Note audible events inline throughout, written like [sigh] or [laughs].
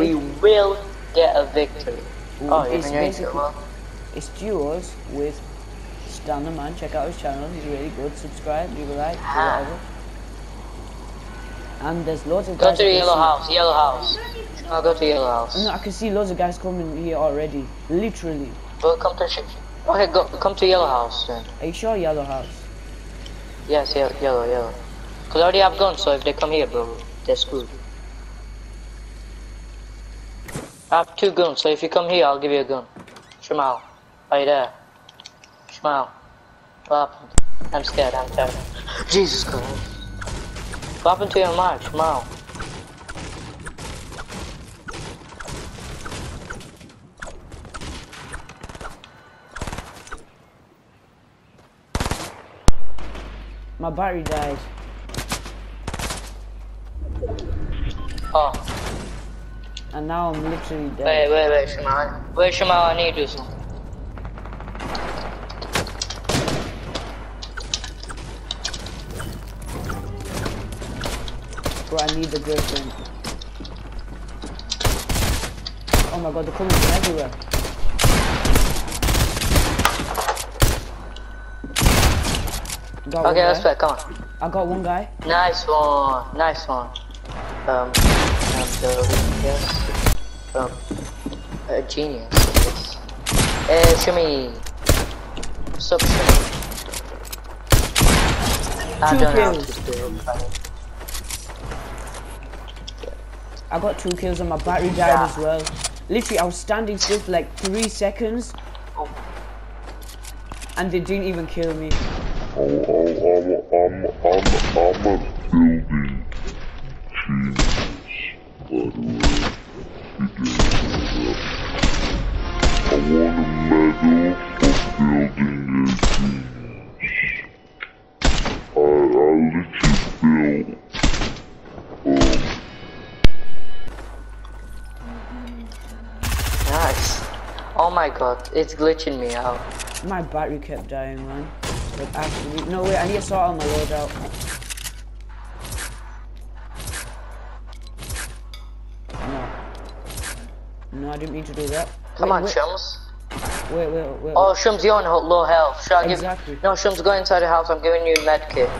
We will get a victory. oh, it's even you're in basically it's duos with Stan The Man. Check out his channel. He's really good. Subscribe, leave a like, do whatever. And there's loads of Go guys. to the yellow house, yellow house. I'll go to yellow house. No, I can see loads of guys coming here already. Literally. Go come to sh- Okay, go come to yellow house then. Are you sure yellow house? Yes, yellow, yellow, yellow. Cause I already have guns, so if they come here, bro, they're screwed. I have two guns, so if you come here, I'll give you a gun. Shamal, are you there? Shamal, what happened? I'm scared, I'm scared. Jesus Christ. What happened to your mic, Shamal? My battery died. Oh, And now I'm literally dead. wait, wait, wait, Shamal. Wait, Shamal, I need you something. Bro, I need the girlfriend. Oh my god, they're coming from everywhere. Got Okay, let's guy. play, come on. I got one guy. Nice one, nice one. Um, the, yes, um, a genius. Yes. Hey, Shumi. Sup, Shumi. I Two don't know how kills. to do it. I got two kills and my battery died Yeah. as well. Literally, I was standing still for like three seconds Oh, and they didn't even kill me. I'm, I'm, I'm, I'm a building genius, by the way. I want a medal for building a genius. I, I literally built, nice. Oh my god, it's glitching me out. My battery kept dying, man. Like, absolutely. No, way. I need to sort out my loadout. No. No, I didn't mean to do that. Come wait, on, wait, Shums. Wait, wait, wait. Oh, Shums, you're on low health. Should I give Exactly. No, Shums, go inside the house. I'm giving you a med kit.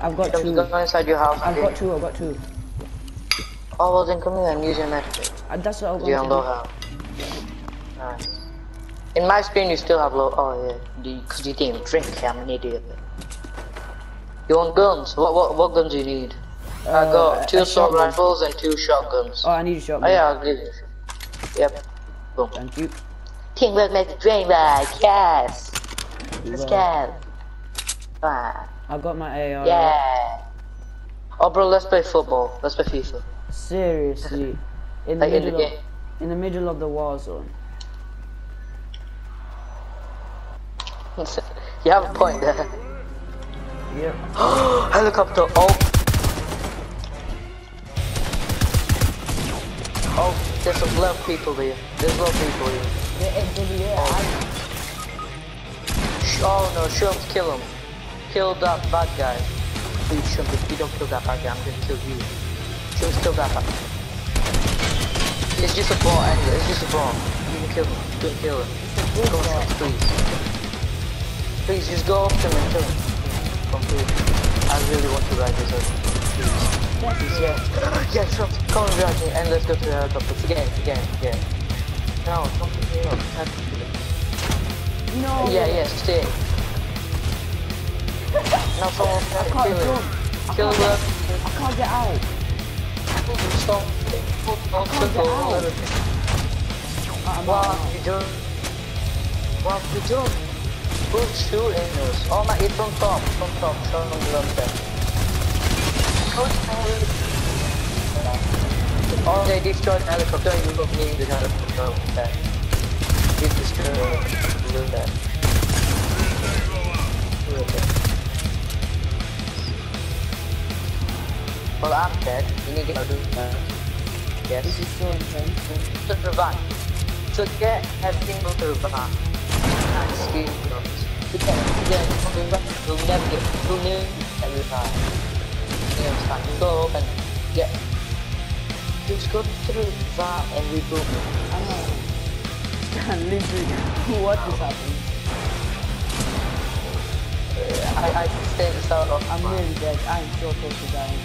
I've got Shums, two. go inside your house. I've got two, I've got two. Oh, well then come here and use your med kit. Uh, that's what I was You're on low health. Nice. In my screen, you still have low. Oh yeah, because you didn't drink. I'm an idiot. You want guns? What what what guns do you need? I Uh, got two assault rifles and two shotguns. Oh, I need a shot. Oh yeah, I'll give you. Yep. Boom. Thank you. King will make the train ride. Yes. Let's go. Ah, I got my AR. yeah. Oh bro, let's play football. Let's play FIFA. Seriously. In the Like in the middle of in the middle of the war zone. [laughs] you have a point there. Yep. [gasps] Helicopter. Oh. Oh, there's some love people here. There's love people here. Sh- Oh no, Shums, kill him. Kill that bad guy. Please, if you don't kill that bad guy, I'm gonna kill you. Shums, kill that bad guy. It's just a ball anyway, it's just a ball. You can kill him. Can kill him. Go, Shums, please. Please, just go up to him and kill him. Come. I really want to ride this out. Please. Please, yeah. Yeah, Shums, come and ride me and let's go to the helicopter. Again, again, again. No, don't pick me up. Have to do it. No. Yeah, yeah, stay. [laughs] Now someone I kill him. Kill him. I can't get out. Stop. Stop. can't get out. What have you done? What have you done? Who's shooting us? Oh my, it's from top. From top. Them the left. Oh, they destroyed the helicopter. You don't need the helicopter. Destroyed the helicopter. Well, I'm dead. You need to do that. Yes. This is so intense. van. To get everything to van. Nice. speed. Can't, yeah, you'll never get, just go through that and. I know. Literally, what is happening? I, I can stay the start off. I'm nearly dead. I'm so close to dying.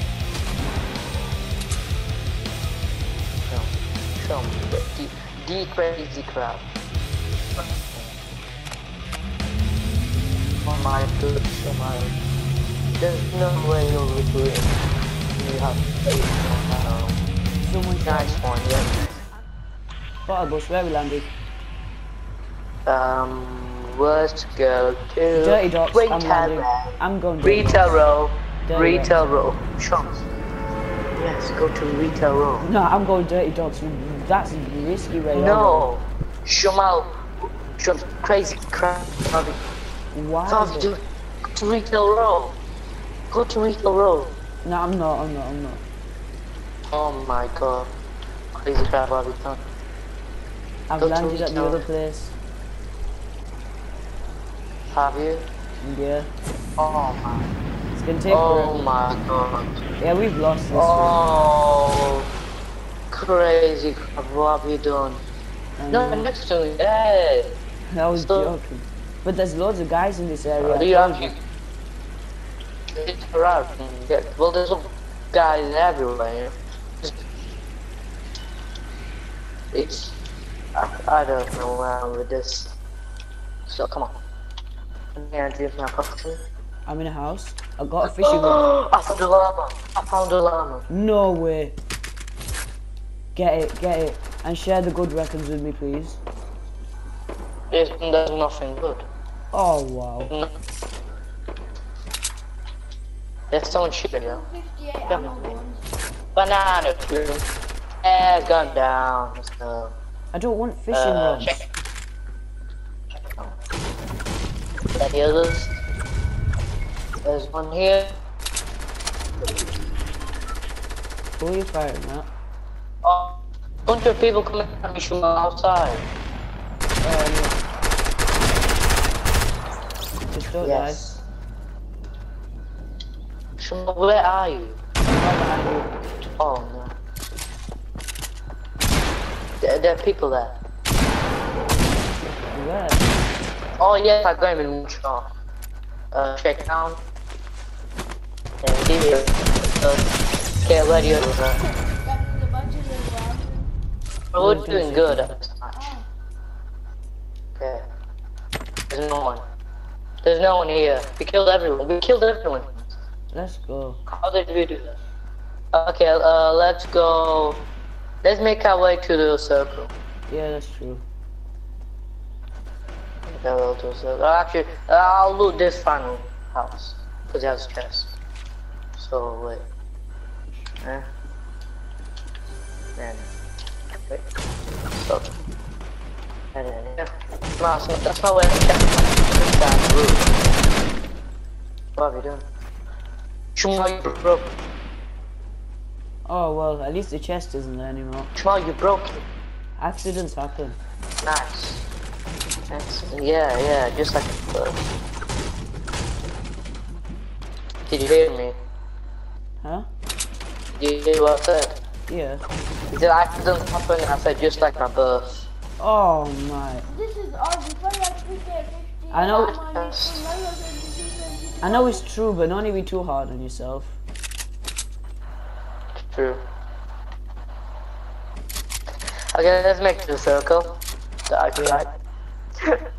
Show me the D, D crazy crap. My good, oh. There's no way you'll reboot it. You have faith. Someone nice one, yeah. Battle bus, where we landed? Um, let's go to Dirty Docks, I'm Retail landing. Row. I'm going Dirty Retail Row. Dirty Retail Row. Shops. Yes, go to Retail Row. No, I'm going Dirty Docks. That's risky you're No, Shamal. Some crazy crap. Why? Bobby, do- go to Retail Row. Go to Retail Row. No, I'm not, I'm not, I'm not. Oh my god. Crazy crap, Bobby. Done. I've Go landed at the other place. Have you? Yeah. Oh my. It's gonna take Oh forever. my god. Yeah, we've lost this oh. one. Oh. Crazy crap. What have you done? I No, next to me. Hey. I was so- joking. But there's loads of guys in this area. Do you actually? It's around. Yeah. Well, there's guys everywhere. It's. I, I don't know where I'm with this. So come on. I'm gonna drink my. I'm in a house. I got a fishing rod. [gasps] I found a llama. I found a llama. No way. Get it, get it. And share the good records with me, please. There's, there's nothing good. Oh, wow. No. There's someone shooting you. 58 Come ammo on. guns. Banana crew. Eh, gone down. Let's go. I don't want fishing Uh, rods. check. Any others? There's one here. Who are you firing at? Oh, bunch of people coming at me from outside. Um, just don't Yes. Shuma, where are you? die. Right behind you. Oh no. There, there are people there. Where? Oh yes, I got him in one shot. Uh, check down. And here. Uh, okay, where you are? That means a bunch of them around. We're doing good at this match. Okay. There's no one. There's no one here. We killed everyone. We killed everyone. Let's go. How did we do that? Okay, uh, let's go. Let's make our way to the circle. Yeah, that's true. Okay, we'll do so. Uh, Actually, I'll loot this final house because it has chest. So wait. Eh? Then. Wait. So. And then yeah. So that's my way to check. This down roof. What have you done? Shuma, you broke. Oh, well, at least the chest isn't there anymore. Shuma, you broke it. Accidents happen. Nice. That's, yeah, yeah, just like uh, Did you hear me? Huh? Did you hear what I said? Yeah. He said accidents happen, I said just like my birth. Oh, my. This is RG, play like 58, 50. I know- I know it's true, but don't be too hard on yourself. True. Okay, let's make the circle. The I tried. [laughs]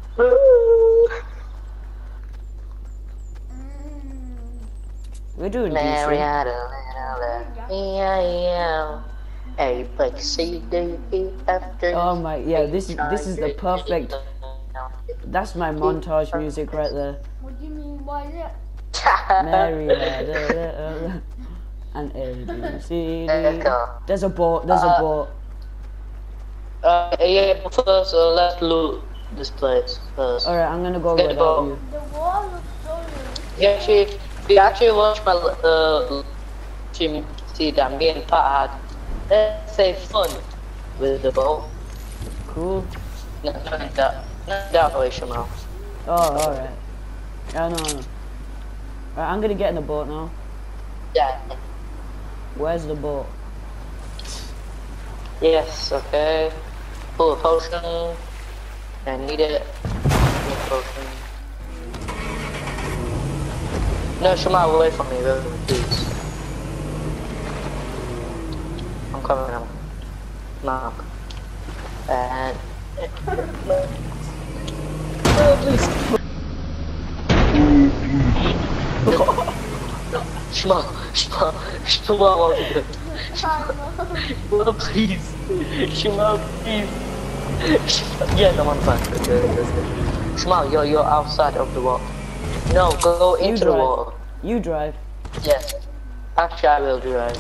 We're doing Mary decent. had a little yeah, A, B, C, D, E, F, G. Oh my, yeah, this is this is the perfect. That's my montage music right there. What do you mean by that? [laughs] Mary had a little and A B C D. There's a boat. There's a Uh, boat. Uh, yeah, but first, uh, let's loot this place first. All right, I'm gonna go Get the without boat. you. The wall looks so realistic. Yeah, actually, we actually watched my uh, team see that me and Pat had let's say fun with the boat. Cool. Not, not that, way, Shamal. Oh, alright. Yeah, no, no. Right, I'm gonna get in the boat now. Yeah. Where's the boat? Yes, okay. Pull a potion. I need it. Need a potion. No, Shema, away from me, really, please. I'm coming now. Mark. And... No, please. What are you doing? Shema, please. Shema, please. Yeah, no, I'm fine. You're, you're outside of the water. No, go You into the water. You drive. Yes. Actually, I will drive.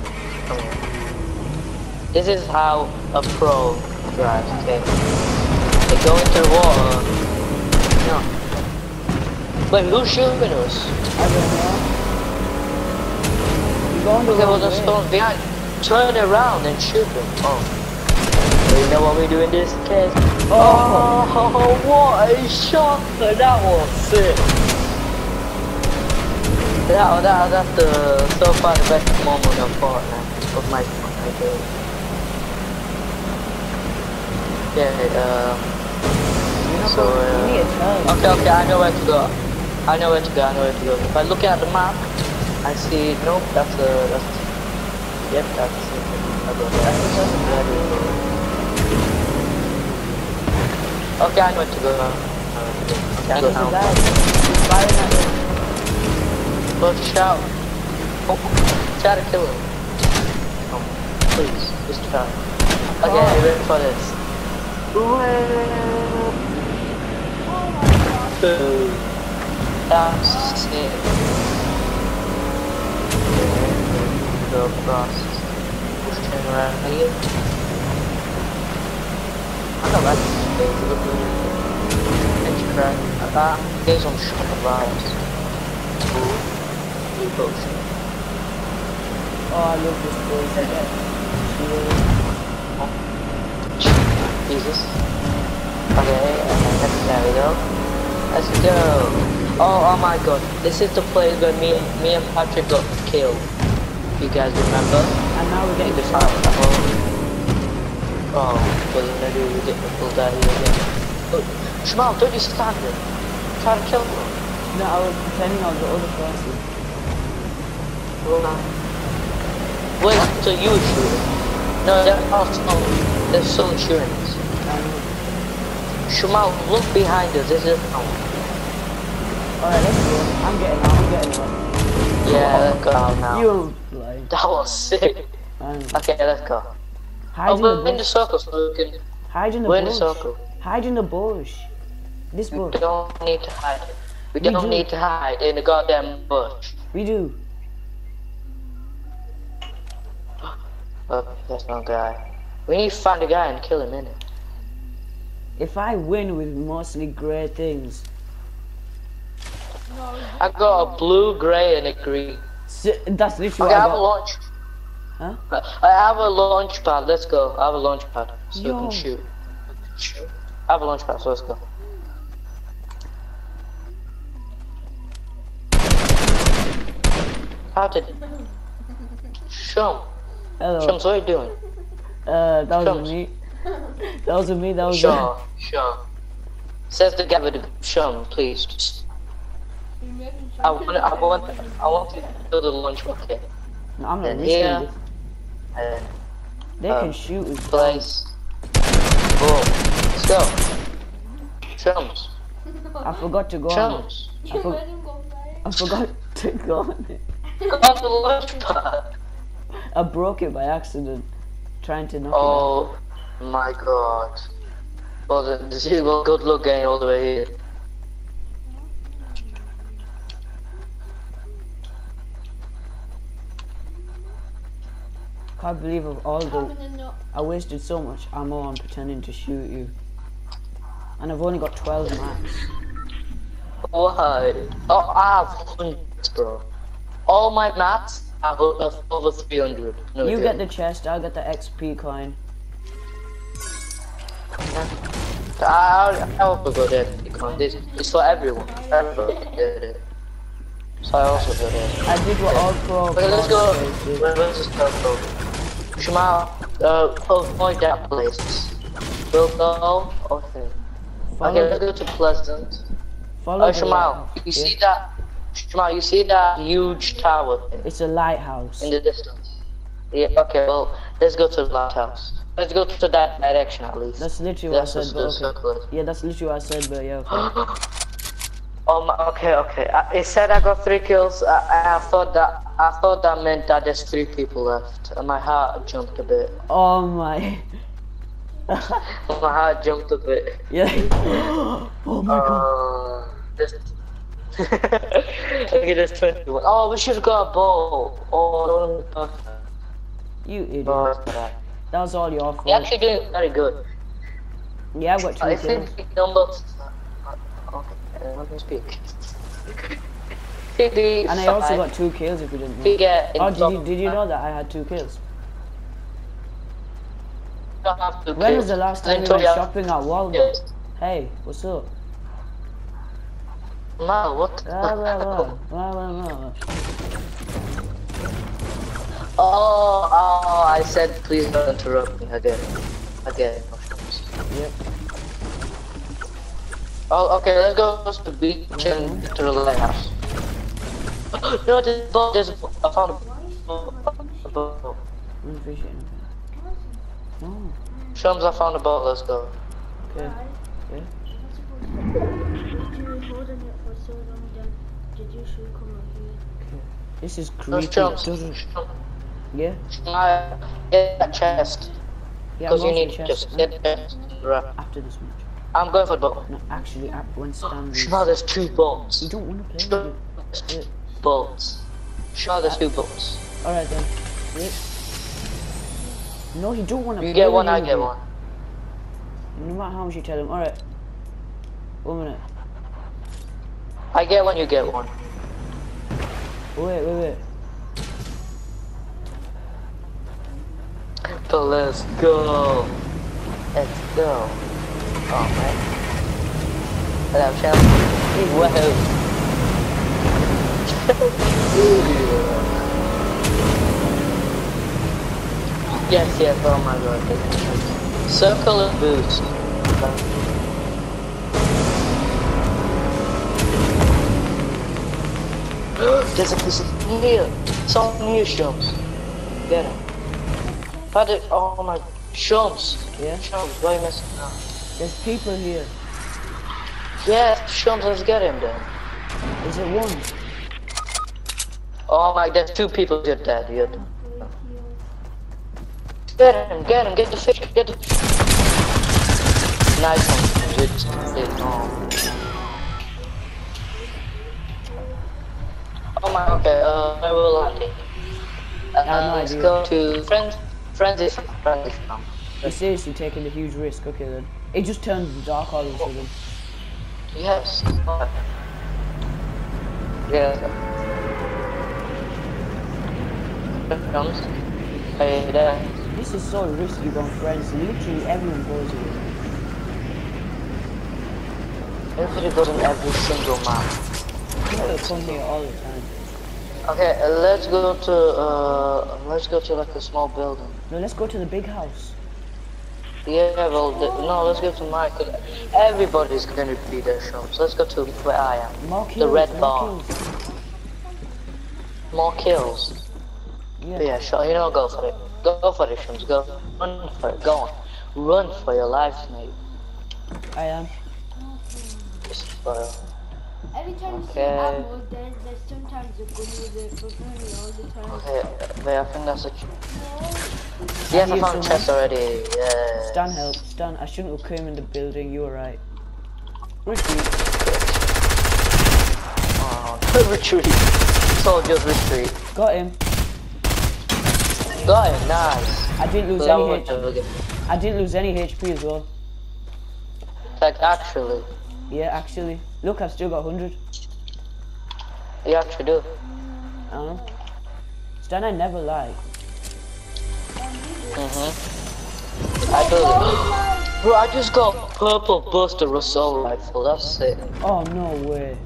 This is how a pro drives, okay? They go into the water. Wait, who's shooting us? I don't know. You going the Look at all wrong the way. stones behind. Turn around and shoot them. Oh. You know what we do in this case? Oh. Oh, what a shot! That was sick. That, that, that's the, so far the best moment of Fortnite. Of my Fortnite game. Yeah, uh, You're not So, uh, you need to turn. okay, okay, I know where to go. I know where to go, I know where to go. If I look at the map, I see, nope, that's a, that's, yep, that's it. I go there. Yeah, there we. Okay, I know where to go. now. Okay, I go a now. guy. He's firing at you. Go to shout. Oh, try to kill him. Oh, please, just try. Okay, Oh. ready for this? Boo. Go across. Turn around here. I don't like this at it. Edge crack. There's some shot of. Ooh. Potion. Oh, I love this place. Get shield. Jesus. Okay, we go. Let's go. Oh, oh my god. This is the place where me, me and Patrick got killed. You guys remember? And now we're getting the fire. Oh, oh well, maybe we get pulled out here again. Look, Shmal, don't you stand there. Try to kill him. No, I was pretending I was the other person. Wait until you shoot him. No, there are some, there's some insurance. Um, Shmal, look behind us. This is oh. Alright, let's go. I'm getting out. I'm getting out. Yeah, let's go out now. You blind. That was sick. Okay, let's go. hide Oh, in we're the in the bush. circle so we can. Hide in the We're in the circle. Hide in the bush. This bush. We don't need to hide. We We don't do. need to hide in the goddamn bush. We do. Oh, that's not guy. We need to find a guy and kill him in it. If I win with mostly grey things, I got a blue, gray, and a green. si- that's literally Okay, I I have a got. launch. Huh? I have a launch pad. Let's go. I have a launch pad so we Yo. can shoot. I have a launch pad, so let's go. How did? Shum, Hello. Shums, what are you doing? Uh, that was me. That was me. That was Shum, Shum. Says the guy with the Shum, please. Just, you're making sure. I want, I want, I want to build a launch rocket. No, I'm not And risking here, this. and They um, can shoot us. place. Boom. Let's go. Shums, I forgot to go on it. I, You for- go. I forgot [laughs] to go on it. Go on the launch pad. I broke it by accident, trying to knock it. Oh my god. Well, the, this is well, good luck getting all the way here. Can't believe of all the Having a no- I wasted so much ammo on pretending to shoot you, and I've only got 12 max. Oh, Why? Oh, I have hundreds, bro. All my maps have have over 300. No You get the chest, I'll get the XP coin. I, I also go there because this it's for everyone. Everybody did it. So I also go there. I did what all pro Okay, let's go. players did. Where, where's this go? Shamal, uh, avoid that place. We'll go. Okay. Follow, Okay, let's go to Pleasant. follow Oh, the Shamal, you Yeah. see that? Shamal, you see that huge tower thing It's a lighthouse. in the distance? Yeah. Okay. Well, let's go to the lighthouse. Let's go to that direction at least. That's literally what I That's said, just but okay. circle. Yeah, that's literally what I said, but yeah. Okay. [gasps] [gasps] [gasps] Oh my, okay, okay. Uh, I, it said I got three kills. Uh, I, I thought that I thought that meant that there's three people left. And my heart jumped a bit. Oh my. My heart jumped a bit. yeah. [gasps] oh my god. Uh, this. [laughs] okay, there's 21. Oh, we should have got a ball. Oh, have You idiot. That was all your fault. You're actually doing very good. Yeah, I've got I two think kills. The numbers. Okay, let me speak. [laughs] Maybe And I also got two kills if you didn't know. get Oh, did you, did you know that I had two kills? have When kill. was the last time you told went shopping at Walmart? Yes. Hey, what's up? No, what? the- Blah, blah, blah. Blah, blah, blah. Oh, oh, I said please don't interrupt me again. Again. Yep. Oh, okay, let's go to the beach and to the lighthouse. [gasps] no, there's a boat, there's a boat. I found a boat. A boat. I'm fishing. Oh, Shums, I found a boat, let's go. okay. Yeah. This is No, creepy. Shums. Yeah. I- Get that chest. Yeah, Because I'm you need to just get the chest. Right. After this match. I'm going for the boat. No, actually, at when Stanley. Shuma, there's two boats. You don't want to play with there's you. two boats. Shuma, there's two boats. Alright then. Wait. No, you don't want to You get one, I get one. No matter how much you tell him. Alright. One minute. I get one, you get one. Wait, wait, wait. So let's go. Let's go. Oh man. Hello, champ. Whoa. yes, yes, oh my god. Circle of boost. [gasps] There's a piece of here. Some new shumps. Get him. How did, oh my, shumps. Yeah? Shumps, why messing up? There's people here. Yeah, shumps, let's get him then. Is it one? Oh my, there's two people you're dead, you're. Get him, get him, get the fish, get the Nice one, good. good. Oh. oh my, okay, uh, where will I take? Uh, let's idea. go to friends, friends is friends. You're seriously taking a huge risk. Okay then. It just turned dark all of a sudden. Yes. Yeah. Comes. Hey there. This is so risky on friends. Literally everyone goes here. Everybody goes in every single map. People come here all the time. Okay, uh, let's go to uh, let's go to like a small building. No, let's go to the big house. Yeah, well, the, no, let's go to my. Everybody's gonna be there, shops. Let's go to where I am. More kills. red more bar. kills. More kills. Yeah. Yeah, sure. You know, go for it. Go for it, Shums. Go. Run for it. Go on. Run for your life, mate. I am. Just for Every time you see Okay. ammo, there's, there's sometimes a gun with it, but not all the time. Okay, wait, I think that's a. Ch- yes, I hear found a someone. chest already. Yeah. Stan, help. Stan, I shouldn't have come in the building. You were right. Retreat. Oh, [laughs] retreat. Soldiers retreat. Got him. Got it. Nice. I didn't lose That any one H. was good. I didn't lose any HP as well. Like actually, Yeah, actually. Look, I've still got 100. you actually do. I don't know. Stan, I never lie. Mhm. I do. Bro, I just got purple Buster assault rifle. That's it. Oh, no way.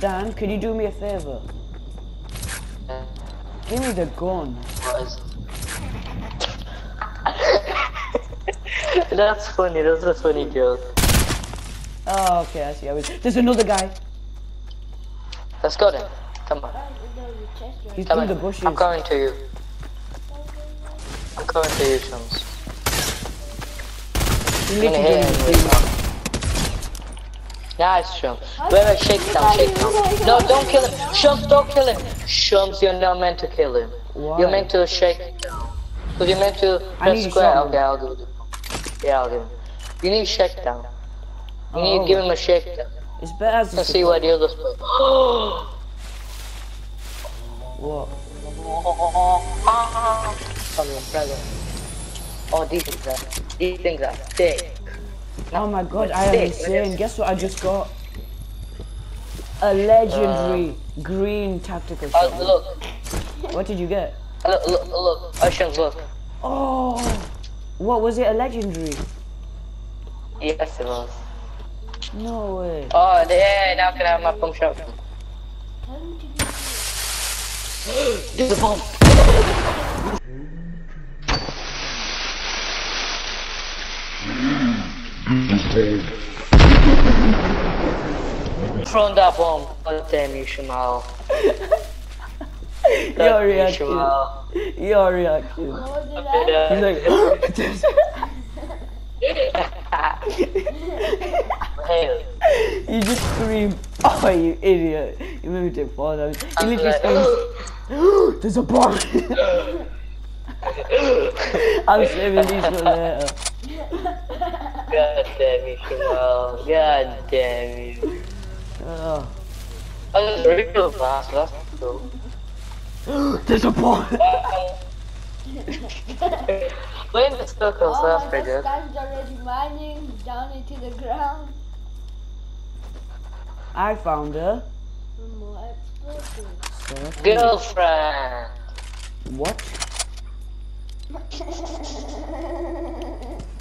Dan, could you do me a favor? Give me the gun. [laughs] That's funny. That's a funny joke. Oh, okay, I see. I was. There's another guy. Let's go then. Come on. there in the He's Come through on. the bushes. I'm coming to you. I'm coming to you, chums. I'm gonna literally hit him see me. with Nice, Shums. Wait, wait, shake down, shake down. No, don't kill him. Shums, don't kill him. Shums, you're not meant to kill him. Why? You're meant to shake down. Because you're meant to press need square. Okay, I'll give it. Yeah, I'll give him. You need shake down. You need Oh. to give him a shake. It's better as a Let's see what the others put. [gasps] What? Come on, brother. Oh, these things are, these things are thick. Oh my god, I am insane. Guess what I just got? A legendary um, green tactical uh, Oh, shotgun. look, What did you get? Uh, look, look, look. Oh, Shums, look. Oh! What was it? A legendary? Yes, it was. No way. Oh, yeah, now I can I have my pump shotgun? Tell him to do it. Do the bomb. Thrown that bomb. God damn you, Shamal. [laughs] Your God damn you, reaction. Shamal. Your reaction. What was it? He's like, [laughs] [laughs] Hey, you just scream, oh you idiot. You made me take four times. You literally like, scream, [gasps] there's a bomb. [laughs] I'm saving these for later. God damn you, Shamal. God damn you. Oh. I was real fast, that's cool. [gasps] There's a bomb. [laughs] When the circles, Oh that's my pretty god, good. guys already mining down into the ground. I found her. For more explosives. Girlfriend. What?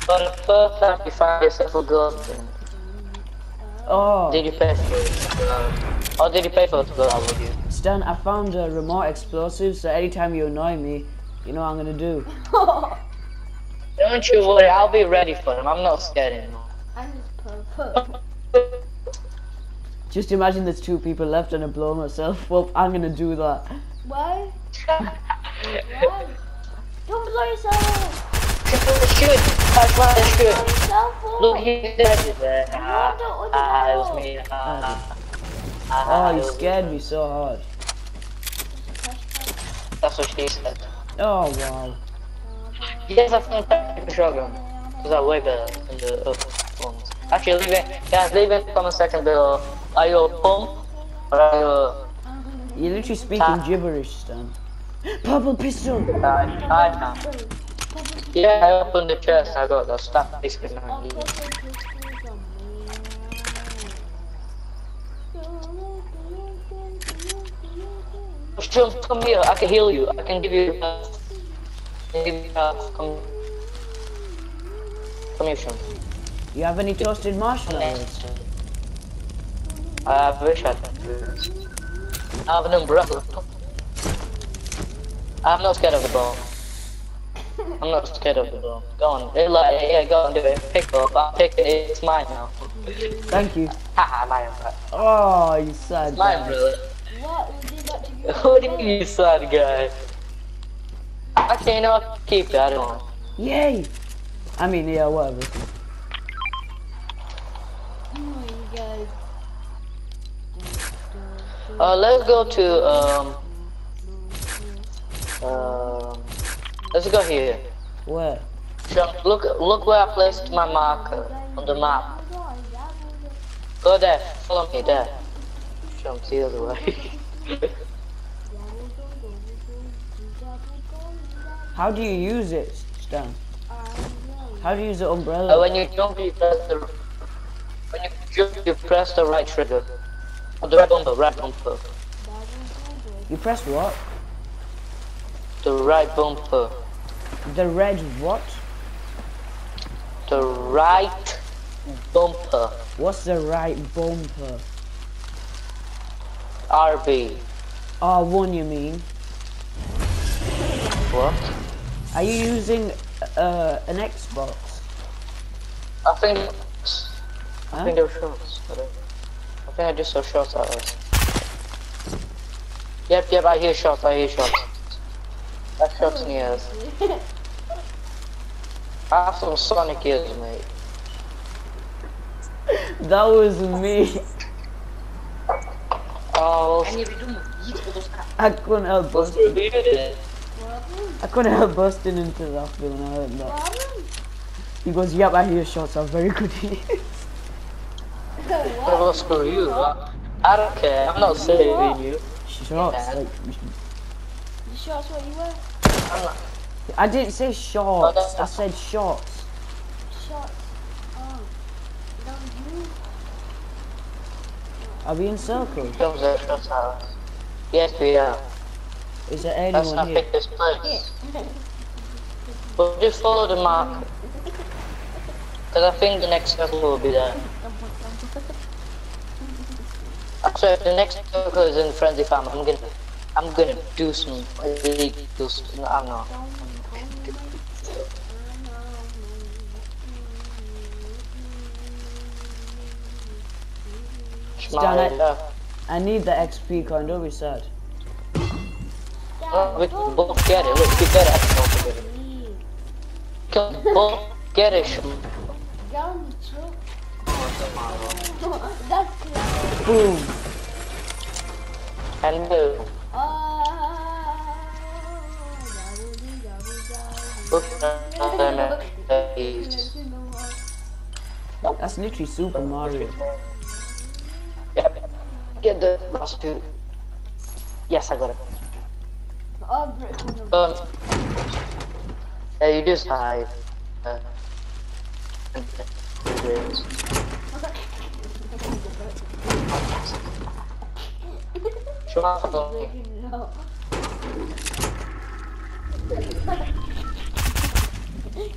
For the first time you find yourself a girlfriend, Oh, did you pay for it? Uh, or did you pay for it to go out with you? Stan, I found a remote explosive, so anytime you annoy me, you know what I'm gonna do. Don't you worry, I'll be ready for them. I'm not scared anymore. I'm just purple. Just imagine there's two people left and I blow myself up. I'm gonna do that. Why? Why? [laughs] Don't blow yourself. Shoot! That's why I Blow shoot. yourself up. Look, he's dead. there. Ah, ah, it was me. Ah, ah, Oh, you scared me so hard. That's what she said. Oh wow. Yes, I found a shotgun. Those are way better than the other ones. Actually, leave it. Guys, leave it in the comment section below. Are you a pump? Or are you a... You're literally speaking Ah. gibberish, Stan. Purple pistol. I, I am. Yeah, I opened the chest. I got the stuff. Basically, man. purple pistols are mine. Jump, come here. I can heal you. I can give you. Give you come. Come here, Sean. You have any toasted marshmallows? I wish I could. I have an umbrella. I'm not scared of the bomb. I'm not scared of the bomb. Go on. It's like, yeah, go on, do it. Pick up. I'm picking it. It's mine now. Thank you. Haha, my umbrella. Oh, you sad My guy. umbrella. What? Did you. What do you mean, you sad guy? Actually, you know what? Keep it. I don't want. Yay! I mean, yeah, whatever. Oh, you guys. Uh, let's go to um. Um. Let's go here. Where? Sean, look, look where I placed my marker on the map. Go there. Follow me there. See the other way. [laughs] How do you use it, Stan? How do you use the uh, umbrella? when you jump, you press the. When you jump, you press the right trigger. Or the right bumper, right bumper. You press what? The right bumper. The red what? The right bumper. What's the right bumper? RB. R1 you mean? What? Are you using uh, an Xbox? I think. I think they're shorts. I I think I just saw shorts out of this. Yep, yep, I hear shots, I hear shots. I have shots in the ears. I have some sonic ears, mate. That was me. Oh, I couldn't help busting. I couldn't help busting into that when I heard that. He goes, yep, I hear shots are very good. [laughs] Well, screw you. I, don't care. I'm not saving you. shots, like, The shots what you wear? I'm not. I didn't say shorts, I said shots. Shots. Oh. Um, you. Are we in circle? Comes out shots out. Yes, we are. Is there anyone not here? pick this place. But just follow the mark. Because I think the next circle will be there. So if the next circle is in Frenzy Farm, I'm gonna, I'm gonna do some illegal stuff. No, I'm not. Stand it. I need the XP coin, don't be sad. Oh, we can both get it. Look, we get it. We can both get it. Down the truck. That's crazy. Boom! And move. Look at the face. That's literally Super Mario. Get the last two. Yes, I got it. Um, yeah, you just hide. Uh, Show off on me. No.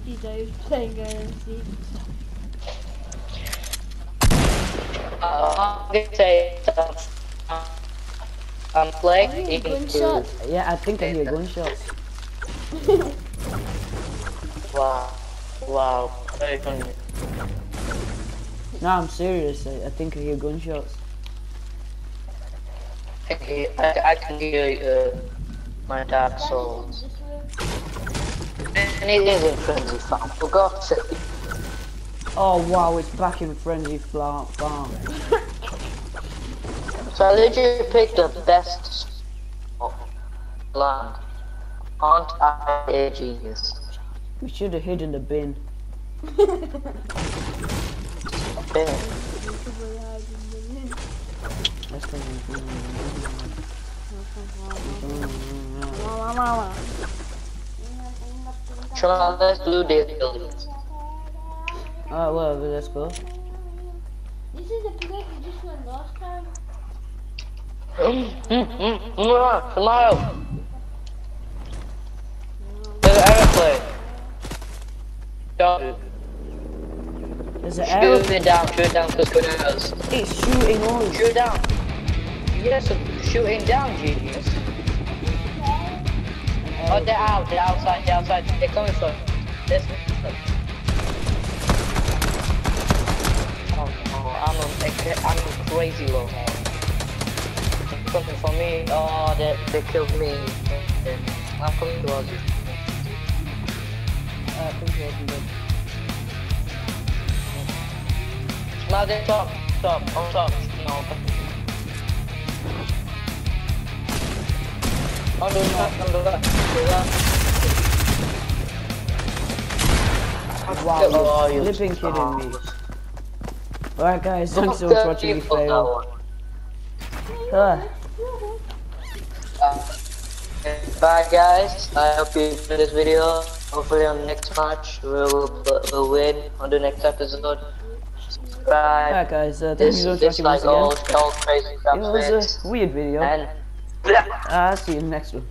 He's always playing seek. Uh, I'm gonna say I'm playing gunshot? Yeah, I think I hear gunshots. wow, wow. No, I'm serious. I, I think I hear gunshots. I can hear, I, I can hear uh, my Dark Souls. This way. And it is in Frenzy Farm, for God's sake. Oh wow, it's back in Frenzy Farm. [laughs] So I literally picked the best land. Aren't I a genius? We should have hidden the bin. [laughs] Okay. Sure, let's do this building. Alright, well, let's go. This is the place we just went last time. Mm, mm, mm, mm, Smile! There's an airplane. Don't There's an shoot it down, shoot it down, because good arrows. It's shooting us. Shoot it down. Yes, shooting down, genius. Oh, they're out, they're outside, they're outside. They're coming from this way. Oh, no, I'm a, I'm a crazy low. They're coming for me. Oh, they, they killed me. I'm coming towards you. Uh, we opened it. Now they top, top, on top. No. On the left, on the left. Wow, Oh, you're you flipping kidding me. Alright guys, thanks so much that watching me people, that fail. Ah, Uh, Bye guys, I hope you enjoyed this video. Hopefully on the next match we'll, we'll win on the next episode. Subscribe. Alright guys, uh, thank you This, so much this for like watching all, once again. all crazy crap It was a weird video. And I'll see you next one.